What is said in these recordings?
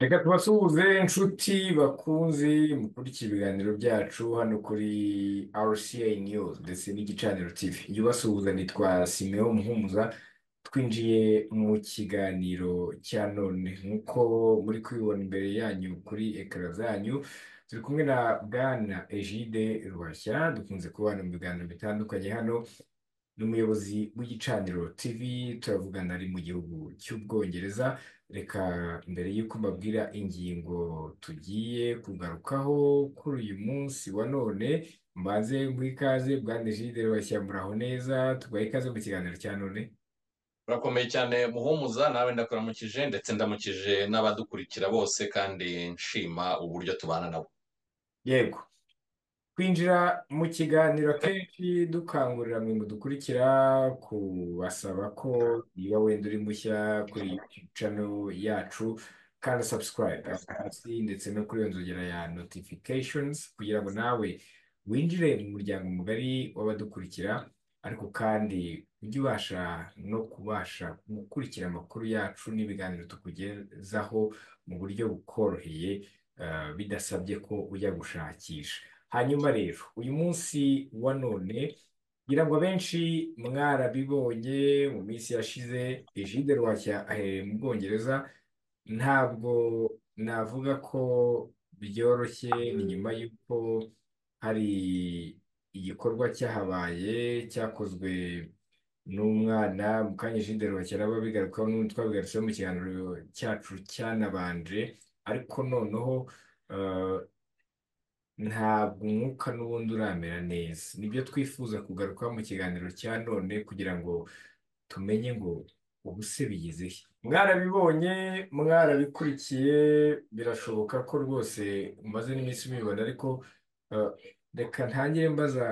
Reka tubasuhuze inshuti bakunzi mukurikiye ibiganiro byacu hano kuri RCA News ndetse n'igicaniro TV. Njye ubasuhuza nitwa Simeon Muhumuza, twinjiye mu kiganiro cya none. Nk'uko muri kubibona imbere yanyu kuri ekara zanyu, turi kumwe na Bwana Egide Ruhashya, dukunze kubana mu biganiro bitandukanye. Hano ni umuyobozi w'igicaniro TV turavugana ari mu gihugu cy'Ubwongereza. Reka mbere y'uko mbabwira ingingo tugiye kugarukaho kuri uyu munsi wa none mbanze muri ikaze bwana Egide Ruhashya muraho neza? Tubahe ikaze mu kiganiro cya none. Urakomeye cyane muhumuza nawe ndakuramukije ndetse ndamukije n'abadukurikira bose kandi nshima uburyo tubana nabo yego. Kwinjira mu kiganiro akenshi dukangurira mwe mudukurikira kubasaba ko niba wenda uri mushya kuri channel yacu kandi subscribe. Hasi ndetse no kuri iyo nzogera ya notifications kugira ngo nawe winjire mu muryango mugari w'abadukurikira ariko kandi ujye ubasha no kubasha gukurikira amakuru yacu n'ibiganiro tukugezaho mu buryo bukoroheye eh, bidasabye ko ujya gushakisha. Hanyuma rero uyu munsi wa none ngira ngo abenshi mwarabibonye mu minsi yashize Egide Ruhashya aherereye mu Bwongereza ntabwo navuga ko byoroshye ni nyuma y'uko hari igikorwa cyahabaye cyakozwe n'umwana mu kanya Egide Ruhashya araba bigarukaho n'undi twabigarutseho mu kiganiro cyacu cyanabanje ariko noneho eh, ntabwo umwuka n'ubundi uramera neza. Nibyo twifuza kugaruka mu kiganiro cya none kugira ngo tumenye ngo ubu se bigeze he. Mwarabibonye mwarabikurikiye birashoboka ko rwose umaze n'iminsi mubibona ariko eh, reka ntangire mbaza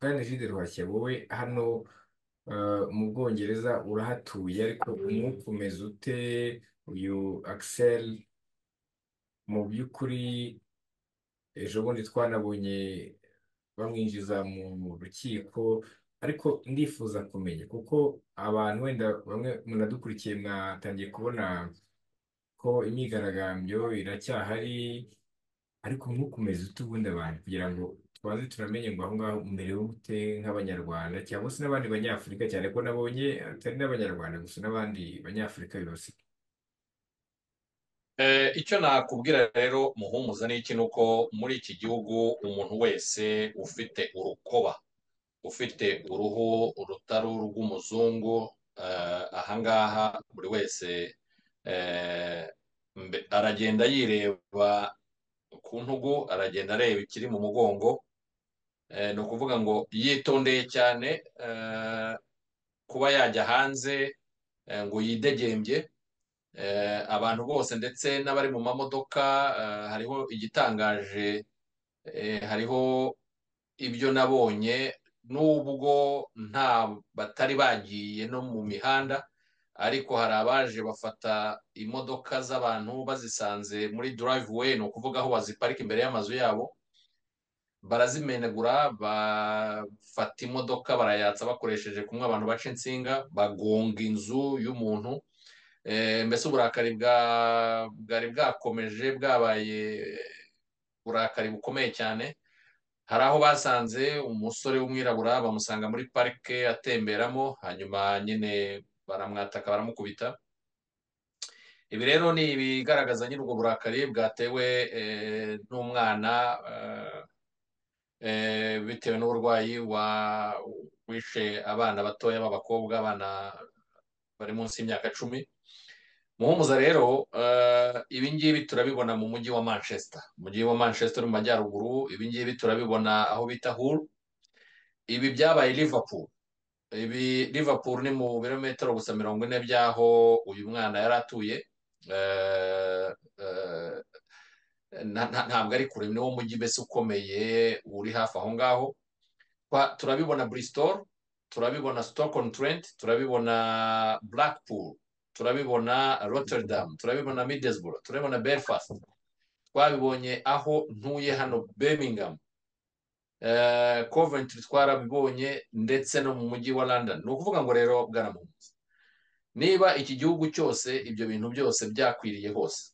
bwana Egide Ruhashya wowe hano eh, mu Bwongereza urahatuye ariko umwuka umeze ute? Uyu Axel mu by'ukuri ejo bundi twanabonye bamwinjiza mu rukiko ariko ndifuza kumenya kuko abantu wenda bamwe munadukurikiye mwatangiye kubona ko imyigaragambyo iracyahari ariko umwuka umeze ute ubundi abantu kugira ngo twaze turamenye ngo aho ngaho umerewe gute nk'abanyarwanda cyangwa se n'abandi banyafurika cyane ko nabonye atari n'abanyarwanda gusa n'abandi banyafurika Eh, icyo nakubwira rero muhumuza ni iki ni uko muri iki gihugu umuntu wese ufite urukoba ufite uruhu rutari urw'umuzungu eh, ahangaha buri wese eh, aragenda yireba ku ntugu aragenda areba ikiri mu mugongo Eh, ni ukuvuga ngo yitondeye cyane eh, kuba yajya hanze eh, ngo yidegembye Eh, abantu bose ndetse n'abari mu mamodoka eh, hariho igitangaje eh, hariho ibyo nabonye nubwo nta batari bagiye no mu mihanda ariko hari abaje bafata imodoka z'abantu bazisanze muri driveway ni ukuvuga aho baziparika imbere y'amazu yabo barazimenagura bafata imodoka barayatsa bakoresheje kumwe abantu baca insinga bagonga inzu y'umuntu Eh, mbese uburakari bwa bwari bwakomeje bwabaye uburakari bukomeye cyane. Hari aho basanze umusore w'umwirabura bamusanga muri parike atemberamo hanyuma nyine baramwataka baramukubita. Ibi rero ni ibigaragaza nyine ubwo burakari bwatewe eh, n'umwana eh, eh, bitewe n'uburwayi wa wishe abana batoya b'abakobwa abana bari munsi y'imyaka cumi. Muhumuza rero eh, ibi ngibi turabibona mu mujyi wa manchester. Umujyi wa manchester mu majyaruguru ibi ngibi turabibona aho bita hull. Ibi byabaye liverpool. Ibi liverpool ni mu birometero gusa mirongo ine by'aho uyu mwana yari atuye Eh, eh, nta- nta- ntabwo ari kure niwo mujyi mbese ukomeye uri hafi aho ngaho. Turabibona bristol turabibona stoke-on-trent turabibona blackpool. Turabibona rotterdam turabibona middlesbrough turabibona belfast. Twabibonye aho ntuye hano birmingham. Eh, coventry twarabibonye ndetse no mu mujyi wa london. Ni ukuvuga ngo rero bwaramuhunze. Niba iki gihugu cyose ibyo bintu byose byakwiriye hose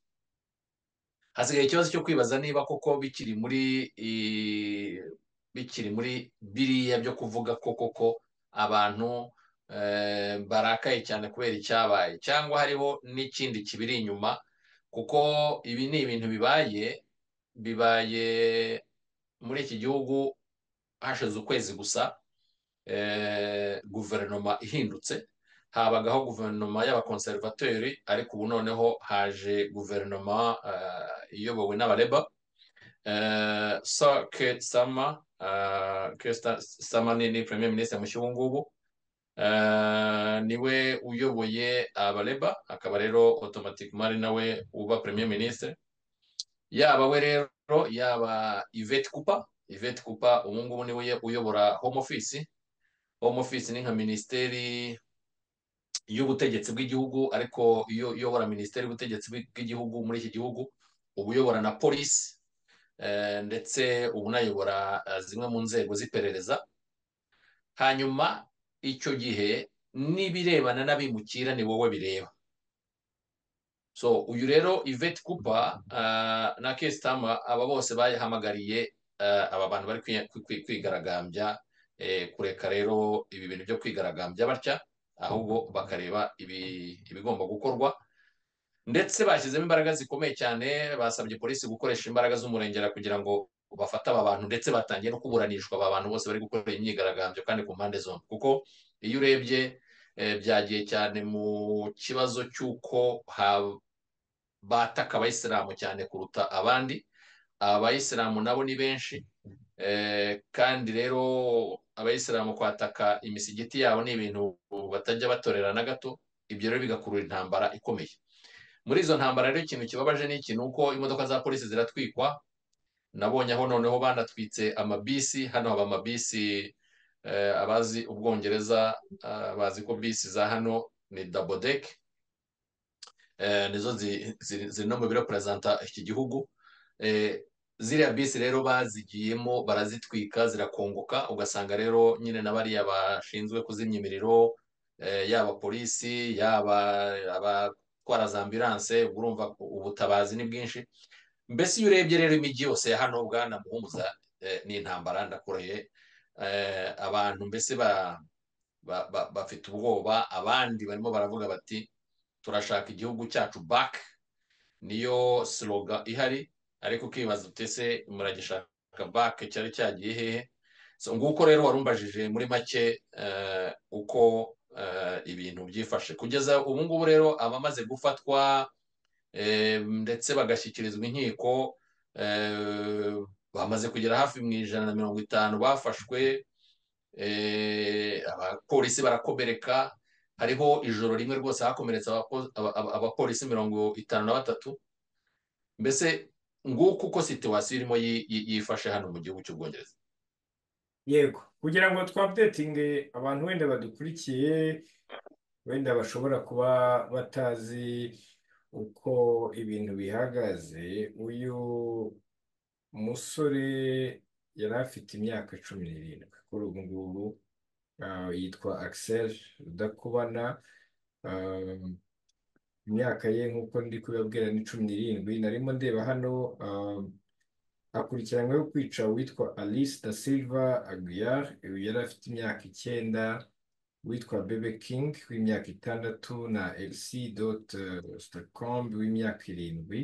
hasigaye ikibazo cyo kwibaza niba koko bikiri muri bikiri muri biriya byo kuvuga ko koko abantu barakaye cyane kubera icyabaye cyangwa hariho n'ikindi kibiri inyuma kuko ibi ni ibintu bibaye bibaye muri iki gihugu hashize ukwezi gusa eh, guverinoma ihindutse. Habagaho guverinoma y'abakonservateri ariko ubu noneho haje guverinoma eh, iyobowe n'abareba Eh, so ke sama eh, ke sama ni premier ministre mushya ubu ngubu. Eh, ni we uyoboye abareba akaba rero automatiquement ari nawe uba premier ministre. Yaba we rero yaba Yvette Cooper. Yvette Cooper ubu ngubu ni we uyobora home office. Home office ni nka minisiteri y'ubutegetsi bw'igihugu ariko iyo uyobora minisiteri y'ubutegetsi bw'igihugu muri iki gihugu uba uyobora na polisi eh, ndetse uba unayobora eh, zimwe mu nzego z'iperereza. Hanyuma icyo gihe n'ibirebana n'abimukira ni wowe bireba. So uyu rero Yvette Cooper uh, na Kestama aba bose bahamagariye uh, aba bantu bari kwi- kwi- kwigaragambya eh, kureka rero ibi bintu byo kwigaragambya batya ahubwo bakareba ibi- ibigomba gukorwa. Ndetse bashyizemo imbaraga zikomeye cyane basabye polisi gukoresha imbaraga z'umurengera kugira ngo bafate aba bantu ndetse batangiye no kuburanishwa aba bantu bose bari gukora imyigaragambyo kandi ku mpande zombi. Kuko iyo urebye eh, byagiye cyane mu kibazo cy'uko bataka abayisilamu cyane kuruta abandi. Abayisilamu nabo ni benshi eh, kandi rero abayisilamu kwataka imisigiti yabo ni ibintu batajya batorera na gato ibyo rero bigakurura intambara ikomeye. Muri izo ntambara rero ikintu kibabaje ni iki? Ni uko imodoka za polisi ziratwikwa nabonye aho noneho banatwitse amabisi hano haba amabisi eh, abazi ubwongereza ah, bazi ko bisi za hano ni deck. Eh, nizo zi- zi- ziri no mu bireperezanta iki gihugu. Eh, ziriya bisi rero bazigiyemo barazitwika zirakongoka ugasanga rero nyine na bariya bashinzwe kuzimya imiriro eh, yaba polisi yaba abatwara za ambilanse urumva ubutabazi ni bwinshi. Mbese iyo urebye rero imijyi yose ya hano bwana muhumuza eh, ni intambara ndakoreye eh, abantu mbese ba- ba- ba- bafite ubwoba abandi barimo baravuga bati turashaka igihugu cyacu back. Niyo slogan ihari ariko ukibaza uti ese muragishaka back? Cyari cyagiye hehe nguko rero warumbajije muri make eh, uko ibintu byifashe. Kugeza ubu ngubu rero abamaze gufatwa ndetse bagashyikirizwa inkiko bamaze kugera hafi mu ijana na mirongo itanu bafashwe abapolisi barakomereka hariho ijoro rimwe rwose hakomeretse abapo- aba- aba- abapolisi mirongo itanu na batatu. Mbese nguko uko situwasiyo irimo yi- yi- yifashe hano mu gihugu cy'ubwongereza? Yego. Kugira ngo twapdetinge abantu wenda badukurikiye wenda bashobora kuba batazi uko ibintu bihagaze uyu musore yari afite imyaka cumi n'irindwi. Kuri ubu ngubu ah, yitwa Axel Rudakubana. Ah, imyaka ye nk'uko ndi kubibabwira ni cumi n'irindwi. Narimo ndeba hano ah, akurikiranyweho kwica uwitwa Alice da Silva Aguiar. Uyu yari afite imyaka icyenda. Witwa Bebe King w'imyaka itandatu na Elsie Dot Stacombe w'imyaka irindwi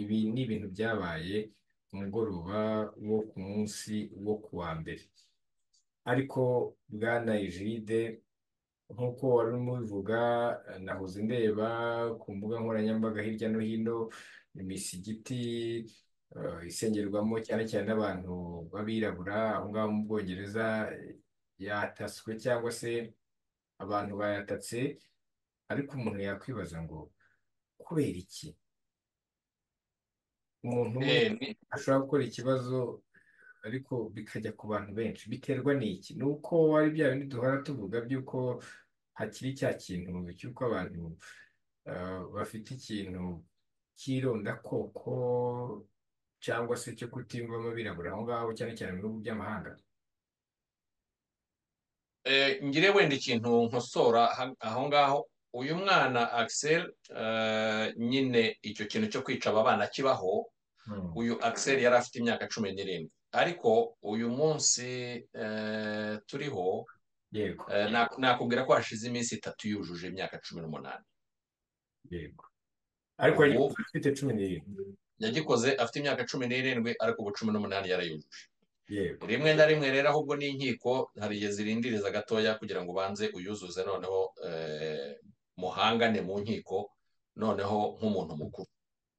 ibi ni ibintu byabaye ku mugoroba wo ku munsi wo ku wa mbere. Ariko bwana Egide nk'uko wari urimo ubivuga nahoze ndeba ku mbuga nkoranyambaga hirya no hino imisigiti eh, isengerwamo cyane cyane n'abantu b'abirabura aho ngaho mu Bwongereza eh, yataswe cyangwa se abantu bayatatse ariko umuntu yakwibaza ngo kubera iki? Umuntu umwe Eh, ashobora gukora ikibazo ariko bikajya ku bantu benshi. Biterwa n'iki? Ni uko ari bya bindi duhora tuvuga by'uko hakiri cya kintu cy'uko abantu bafite ikintu cy'irondakoko cyangwa se cyo kutiyumvamo abirabura aho ngaho cyane cyane mu bihugu by'amahanga? Eh, ngire wenda ikintu nkosora aho ngaho. Uyu mwana Axel eh, nyine icyo kintu cyo kwica aba bana kibaho. Mm. uyu Axel yari afite imyaka cumi n'irindwi. Ariko uyu munsi eh, turiho nakubwira ko hashize iminsi itatu yujuje imyaka cumi n'umunani. Yego. Ariko afite cumi n'irindwi. Yagikoze afite imyaka cumi n'irindwi ariko ubu cumi n'umunani yarayujuje. Rimwe na rimwe rero ahubwo n'inkiko hari igihe zirindiriza gatoya kugira ngo ubanze uyuzuze noneho eh, muhangane mu nkiko noneho nk'umuntu mukuru.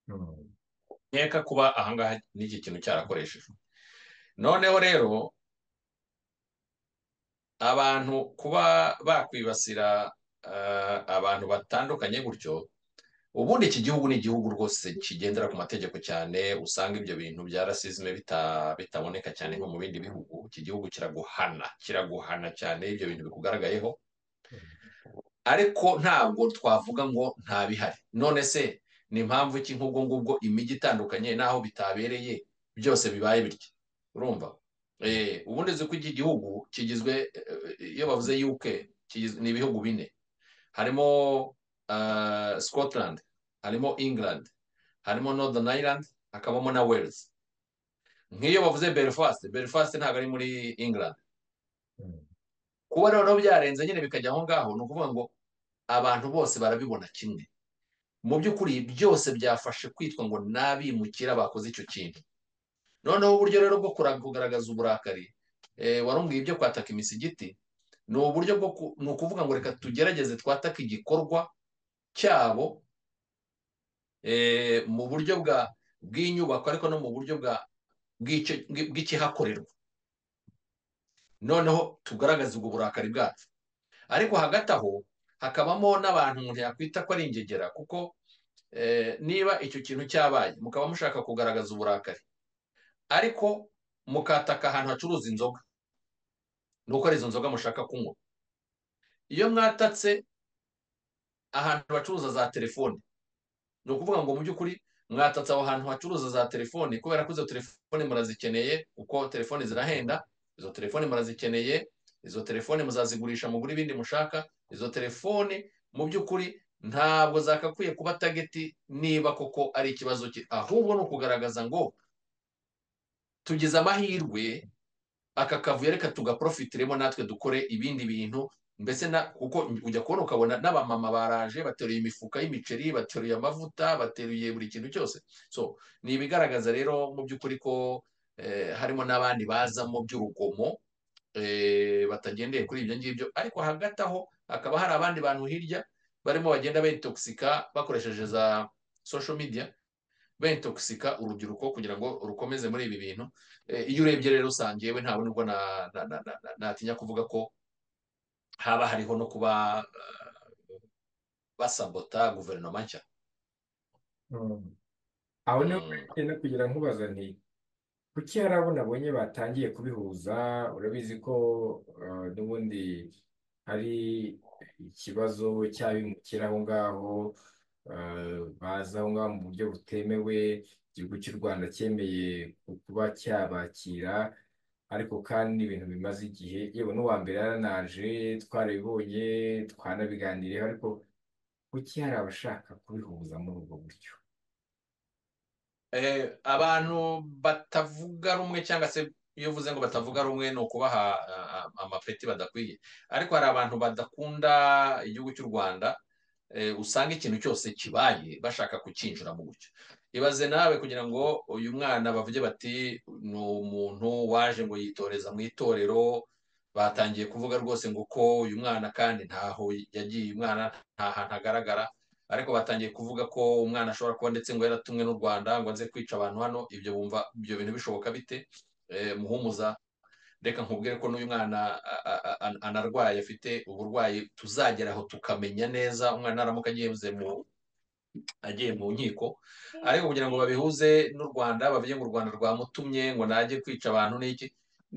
Mm. nkeka kuba ahangaha n'iki kintu cyarakoreshejwe. Noneho rero abantu kuba bakwibasira eh, abantu batandukanye gutyo ubundi iki gihugu ni igihugu rwose kigendera ku mategeko cyane usanga ibyo bintu bya rasizme bita- bitaboneka cyane nko mu bindi bihugu. Iki gihugu kiraguhana kiraguhana cyane ibyo bintu bikugaragayeho. Ariko ntabwo twavuga ngo nta bihari none se ni impamvu iki nk'ubwo ngubwo imijyi itandukanye n'aho bitabereye byose bibaye bityo? Urumva? Eh, ubundi uzi ko iki gihugu kigizwe eh, iyo bavuze UK kigizwe ni ibihugu bine. Harimo uh, Scotland harimo England harimo Northern Ireland hakabamo na Wales. Nk'iyo bavuze Belfast. Belfast ntabwo ari muri England. Mm. kuba rero byarenze nyine bikajya aho ngaho ni ukuvuga ngo abantu bose barabibona kimwe. Mu by'ukuri byose byafashe kwitwa ngo n'abimukira bakoze icyo kintu. Noneho uburyo rero bwo kugaragaza uburakari eh, warumbwiye ibyo kwataka imisigiti ni uburyo bwo ni ukuvuga ngo reka tugerageze twatake igikorwa cyabo eh, mu buryo bwa bw'inyubako ariko no mu buryo bwa bw'ikihakorerwa. Noneho tugaragaze ubwo burakari bwacu. Ariko hagati aho hakabamo n'abantu umuntu yakwita ko ari ingegera kuko eh, niba icyo kintu cyabaye mukaba mushaka kugaragaza uburakari. Ariko mukataka ahantu hacuruza inzoga. Ni uko ari izo nzoga mushaka kunywa. Iyo mwatatse ahantu bacuruza za telefoni ni ukuvuga ngo mu by'ukuri mwatatse aho hantu hacuruza za telefoni kubera ko izo telefoni murazikeneye kuko telefoni zirahenda izo telefoni murazikeneye izo telefoni muzazigurisha mugura ibindi mushaka izo telefoni mu by'ukuri ntabwo zakakwiye kuba tageti niba koko ari ikibazo cye ahubwo ni ukugaragaza ngo tugize amahirwe aka kavuyo reka tugaprofitiremo natwe dukore ibindi bintu mbese kuko ujya kubona ukabona n'abamama baraje bateruye imifuka y'imiceri bateruye amavuta bateruye buri kintu cyose. So ni ibigaragaza rero mu by'ukuri ko eh, harimo n'abandi bazamo by'urugomo eh, batagendeye kuri ibyo ngibyo. Ariko hagati aho hakaba hari abandi bantu hirya barimo bagenda betoxika bakoresheje za social media bentoxika urubyiruko kugira ngo rukomeze muri ibi bintu. Eh, iyo urebye rero usanga yewe ntawe nubwo na- na- na- na- na- natinya kuvuga ko haba hariho no kuba eh, basabota guverinoma nshya Mm. aho ni ho Mm. ngenda kugira nkubaza nti kuki hari abo nabonye batangiye kubihuza urabizi ko uh, n'ubundi hari ikibazo cy'abimukira aho ngaho uh, baza aho ngaho mu buryo butemewe igihugu cy'u Rwanda cyemeye kuba cyabakira ariko kandi ibintu bimaze igihe yewe n'uwa mbere yaranaje twarabibonye twanabiganiriyeho ariko kuki hari abashaka kubihuza muri ubwo buryo? Eh, abantu batavuga rumwe cyangwa se iyo uvuze ngo batavuga rumwe ni ukubaha ah, ah, amapeti badakwiye. Ariko hari abantu badakunda igihugu cy'u Rwanda eh, usanga ikintu cyose kibaye bashaka kucyinjiramo gutyo. Ibaze nawe kugira ngo uyu mwana bavuge bati ni umuntu waje ngo yitoreza mu itorero. Batangiye kuvuga rwose ngo ko uyu mwana kandi ntaho yagiye uyu mwana nta hantu agaragara. Ariko batangiye kuvuga ko umwana ashobora kuba ndetse ngo yaratumwe n'u Rwanda ngo aze kwica abantu hano ibyo bumva ibyo bintu bishoboka bite? Eh, muhumuza reka nkubwire ko n'uyu mwana anarwaye afite uburwayi tuzagera aho tukamenya neza umwana naramuka agiye mu agiye mu nkiko. Ariko kugira ngo babihuze n'u Rwanda bavuge ngo u Rwanda rwamutumye ngo najye kwica abantu n'iki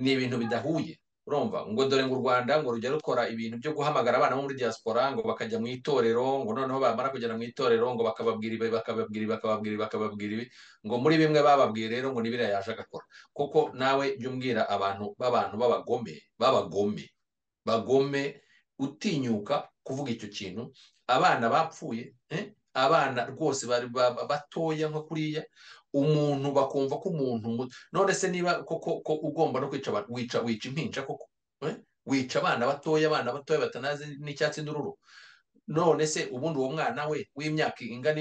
ni ibintu bidahuye. Urumva? Ngo dore ngo u Rwanda ngo rujya rukora ibintu byo guhamagara abana bo muri diaspora ngo bakajya mu itorero ngo noneho bamara kugera mu itorero ngo bakababwira ibi bakababwira ibi bakababwira ibi bakababwira ibi ngo muri bimwe bababwiye rero ngo ni biriya yaje agakora. Kuko nawe jya umbwira abantu b'abantu b'abagome b'abagome bagome utinyuka kuvuga icyo kintu abana bapfuye abana rwose bari batoya nko kuriya umuntu bakumva ko umuntu none se niba koko ko ugomba no kwica wica wica impinja koko wica abana batoya abana batoya batanazi n'icyatsi n'ururu none se ubundi uwo mwana we w'imyaka ingana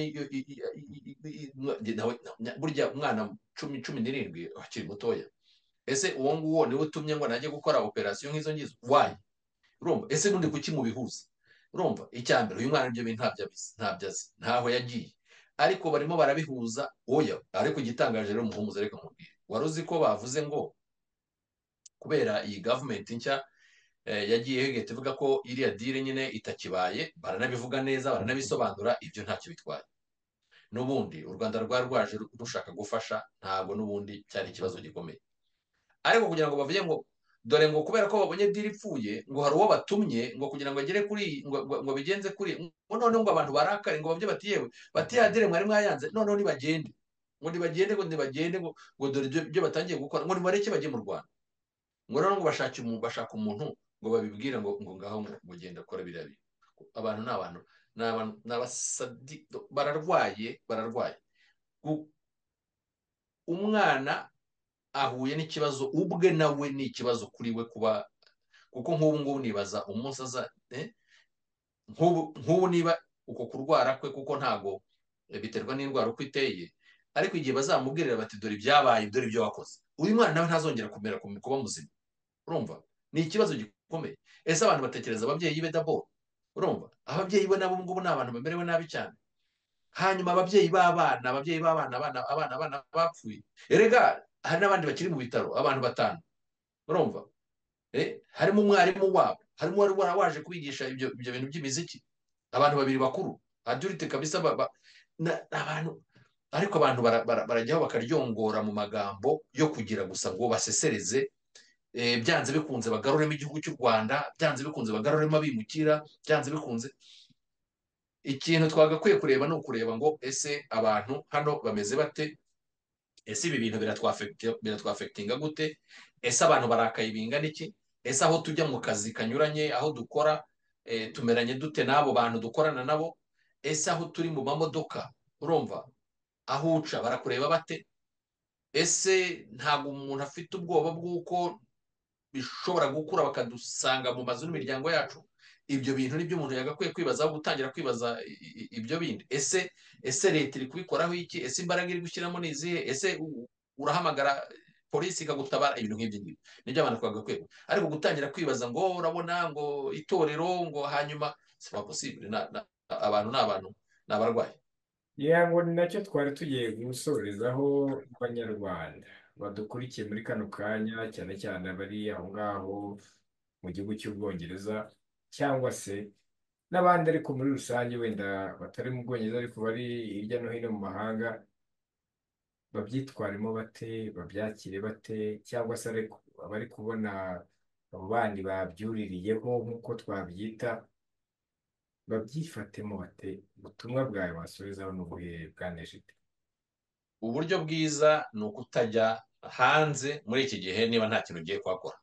burya umwana cumi cumi n'irindwi akiri mutoya ese uwo nguwo ni we utumye ngo najye gukora operasiyo nk'izo ngizo wayi ese bundi kuki mubihuza urumva icya mbere uyu mwana ibyo bintu ntabyo azi ntaho yagiye. Ariko barimo barabihuza oya ariko igitangaje rero umuhumuza reka mubwire wari uzi ko bavuze ngo kubera iyi gavumenti nshya yagiye igahita ivuga ko iriya dire nyine itakibaye baranabivuga neza baranabisobanura ibyo ntacyo bitwaye. N'ubundi u rwanda rwari rwaje rushaka gufasha ntabwo n'ubundi cyari ikibazo gikomeye. Ariko kugira ngo bavuge ngo dore ngo kubera ko babonye diri ipfuye ngo hari uwo batumye ngo kugira ngo agere kuri ngo bigenze kuri ngo noneho ngo abantu barakare ngo babye bati yewe bati ya dire mwari mwayanze noneho nibagende. Ngo nibagende ngo nibagende ngo dore ibyo batangiye gukora ngo nibareke bajye mu rwanda. Ngo noneho ngo bashaka umuntu ngo babibwire ngo ngo ngaho ngo genda akora biriya bintu. Abantu ni abantu ni abantu ni abasadi bararwaye bararwaye. Umwana ahuye n'ikibazo ubwe nawe ni ikibazo kuri we kuba kuko nk'ubu ngubu nibaza umunsi aza nk'ubu niba uko kurwara kwe kuko ntago biterwa n'indwara uko iteye. Ariko igihe bazamubwirira bati dore ibyabaye dore ibyo wakoze. Uyu mwana nawe ntazongera kumera kuba muzima. Urumva? Ni ikibazo gikomeye. Ese abantu batekereza ababyeyi be dabo urumva? Ababyeyi be nabo ngubu ni abantu bamerewe nabi cyane. Hanyuma ababyeyi b'abana ababyeyi b'abana abana abana abana bapfuye. Erega hari n'abandi bakiri mu bitaro abantu batanu. Urumva? Harimo umwarimu wabo. Harimo wari waje kubigisha ibyo bintu by'imiziki. Abantu babiri bakuru. Adurite kabisa abantu ariko abantu barajyaho bakaryongora mu magambo yo kugira gusa ngo basesereze byanze bikunze bagaruremo igihugu cy'u rwanda byanze bikunze bagaruremo abimukira byanze bikunze. Ikintu twagakwiye kureba ni ukureba ngo ese abantu hano bameze bate? Ese ibi bintu biratwafekitinga gute ese abantu barakaye bingana iki ese aho tujya mu kazi kanyuranye aho dukora tumeranye dute n'abo bantu dukorana nabo ese aho turi mu mamodoka urumva aho uca barakureba bate ese ntabwo umuntu afite ubwoba bw'uko bishobora gukura bakadusanga mu mazu n'imiryango yacu ibyo bintu ni byo umuntu yagakwiye kwibaza aho gutangira kwibaza ibyo bindi. Ese ese leta iri kubikoraho iki? Ese imbaraga iri gushyiramo ni izihe? Ese urahamagara polisi ikagutabara? Ibintu nk'ibyo ngibyo. Nibyo abantu twagakwiye ariko gutangira kwibaza ngo urabona ngo itorero ngo hanyuma si posibure abantu ni abantu ni abarwayi. Ngo ni na cyo twari tugiye gusorezaho abanyarwanda. Badukurikiye muri kano kanya cyane cyane abari aho ngaho mu gihugu cy'ubwongereza cyangwa se n'abandi ariko muri rusange wenda batari mu bwongereza ariko bari hirya no hino mu mahanga babyitwaremo bate babyakire bate cyangwa se abari kubona abo bandi babyuririyeho nk'uko twabyita babyifatemo bate? Ubutumwa bwawe wasubizaho ni ubuhe bwanejete uburyo bwiza ni ukutajya hanze muri iki gihe niba nta kintu ugiye kuhakora.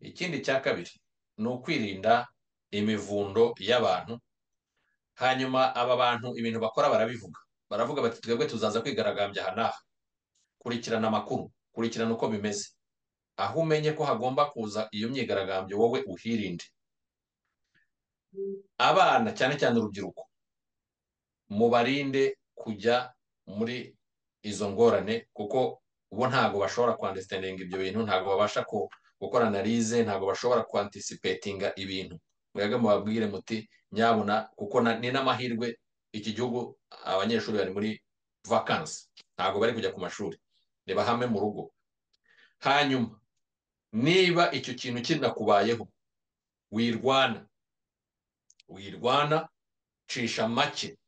Ikindi cya kabiri ni ukwirinda imivundo y'abantu hanyuma aba bantu ibintu bakora barabivuga. Baravuga bati twebwe tuzaza kwigaragambya aha n'aha. Kurikirana amakuru kurikirana uko bimeze. Aho umenye ko hagomba kuza iyo myigaragambyo wowe uhirinde. Abana cyane cyane urubyiruko mubarinde kujya muri izo ngorane kuko bo ntabwo bashobora kwandisitandinga ibyo bintu ntabwo babasha gukora analize ntabwo bashobora kwantisipetinga ibintu. Mwebwe mubabwire muti nyabuna kuko ni n'amahirwe iki gihugu abanyeshuri bari muri vakansi ntabwo bari kujya ku mashuri. Bahame mu rugo. Hanyuma niba icyo kintu kinakubayeho wirwana. Wirwana cisha make.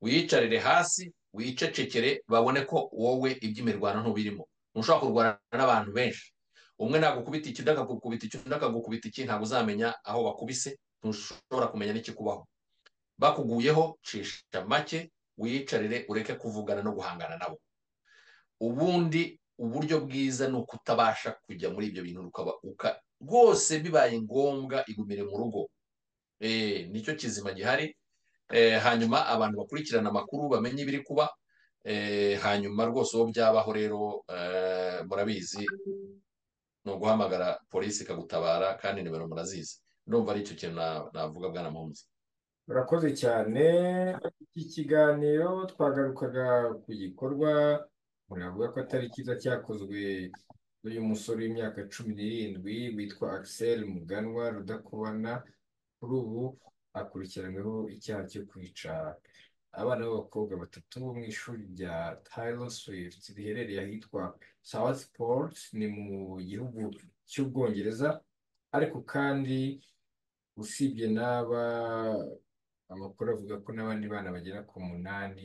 Wiyicarire hasi wicecekere babone ko wowe iby'imirwano ntubirimo. Ntushobora kurwana n'abantu benshi. Umwe nagukubita iki undi akagukubita iki undi akagukubita iki ntabwo uzamenya aho bakubise ntushobora kumenya n'ikikubaho. Bakuguyeho cisha make wiyicarire ureke kuvugana no guhangana nabo. Ubundi uburyo bwiza ni uko utabasha kujya muri ibyo bintu rwose bibaye ngombwa igumire mu rugo. Nicyo kizima gihari. Eh, hanyuma abantu bakurikirana amakuru bamenye ibiri kuba. Eh, hanyuma rwose uwo byabaho rero eh, murabizi. Ni uguhamagara polisi ikagutabara kandi nimero murazizi. Ndumva ari icyo kintu na- navuga bwana muhumuza Urakoze cyane. Iki kiganiro twagarukaga ku gikorwa umuntu yavuga ko atari cyiza cyakozwe n'uyu musore w'imyaka cumi n'irindwi witwa Axel Muganwa Rudakubana. Kuri ubu akurikiranyweho icyaha cyo kwica. Abana b'abakobwa batatu bo mu ishuri rya Taylor Swift riherereye ahitwa Southport ni mu gihugu cy'Ubwongereza ariko kandi usibye n'aba amakuru avuga ko n'abandi bana bagera ku munani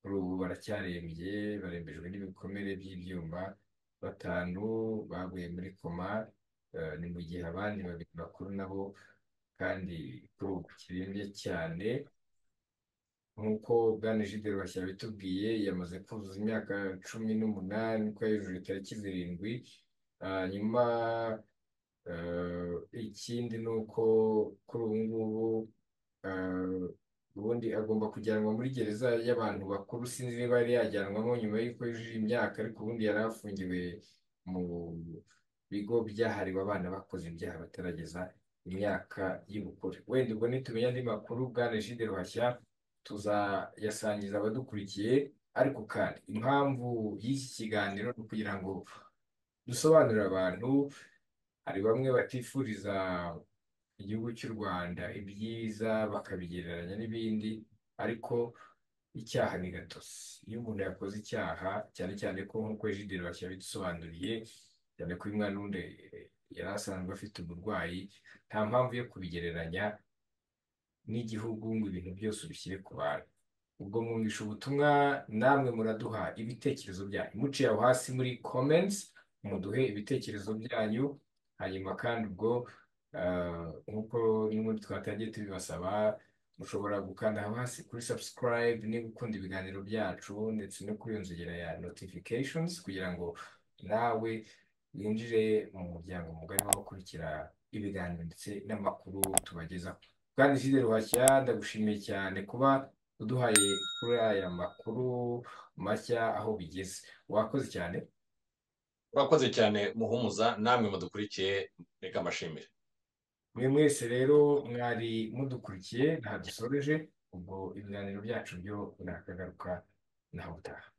kuri ubu baracyarembye barembejwe n'ibikomere by'ibyuma batanu baguye muri koma eh, ni mu gihe abandi babiri bakuru nabo kandi kuri ubu kirembye cyane. Nk'uko bwana Jide Ruhashya yabitubwiye yamaze kuzuza imyaka cumi n'umunani ko yujuje tariki zirindwi hanyuma eh, ikindi ni uko kuri ubu ngubu eh, ubundi agomba kujyanwa muri gereza y'abantu bakuru sinzi niba yari yajyanwamo nyuma y'uko yujuje imyaka ariko ubundi yari afungiwe mu bigo byahariwe abana bakoze ibyaha batarageza imyaka y'ubukure. Wenda ubwo nitumenya andi makuru bwana Jide Ruhashya tuzayasangiza abadukurikiye ariko kandi impamvu y'iki kiganiro ni ukugira ngo dusobanurire abantu hari bamwe batifuriza igihugu cy'u Rwanda ibyiza bakabigereranya n'ibindi ariko icyaha ni gatozi. Iyo umuntu yakoze icyaha cyane cyane ko nk'uko Egide Ruhashya yabidusobanuriye cyane ko uyu mwana wundi yari asanzwe afite uburwayi nta mpamvu yo kubigereranya n'igihugu ngo ibintu byose ubishyire ku bantu. Ubwo mwumvisha ubutumwa namwe muraduha ibitekerezo byanyu. Muciye aho hasi muri comments muduhe ibitekerezo byanyu. Hanyuma kandi ubwo ah, nk'uko n'ubundi twatangiye tubibasaba mushobora gukanda aho hasi kuri subscribe niba ukunda ibiganiro byacu ndetse no kuri iyo nzogera ya notifications kugira ngo nawe winjire mu muryango mugari w'abakurikira ibiganiro ndetse n'amakuru tubagezaho. Bwana Jide Ruhashya ndagushimiye cyane kuba uduhaye kuri aya makuru mashya aho bigeze. Wakoze cyane? Urakoze cyane muhumuza. Namwe mudukurikiye reka mbashimire. Mwe mwese rero mwari mudukurikiye nta dusoreje ubwo ibiganiro byacu byo nakagaruka naho utaha